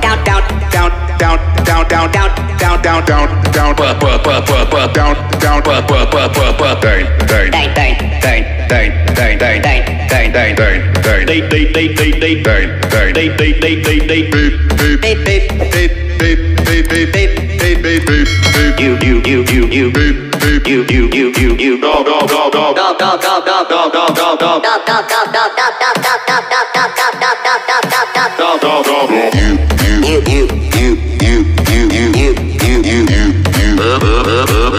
down, down, down, down, down, down, down, bu- bu- bu- bu- bu- down, down, bu- bu- bu- bu- bu- dang, dang, Dang, dang, dang, dang, dang, dang, dang, dang, dang, dang, dang, They, they, they, they, they, dang, dang, they, they, they, they, they, beep, beep, beep, beep, beep, beep, beep, beep, beep, beep, beep, beep, you, you, you, you, you, beep, beep, you, you, you, you, you, go, go, go, go, go, go, go, go, go, go, go, go, go, go, go, go, go,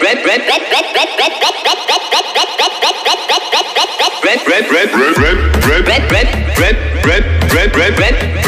red, red, red, red, red, red, red, red.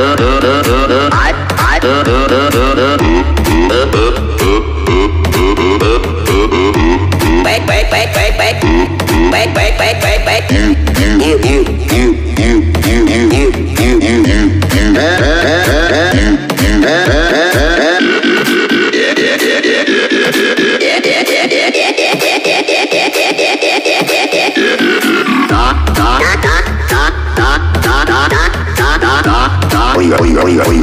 I, I, wait,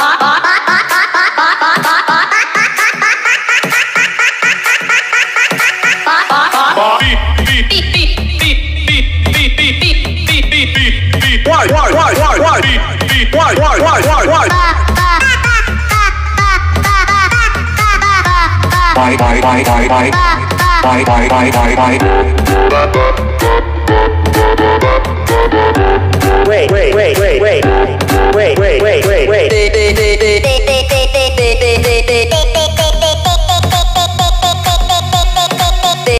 Why, wait, wait, wait, wait, wait.